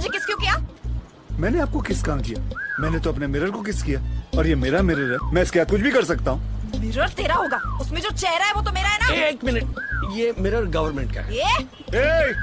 मुझे किस क्यों किया मैंने आपको किस काम किया? मैंने तो अपने मिरर को किस किया? और ये मेरा मिरर है। मैं इसके साथ कुछ भी कर सकता हूँ। मिरर तेरा होगा। उसमें जो चेहरा है वो तो मेरा है ना। एक मिनट। ये मिरर गवर्नमेंट का है। ये? ए!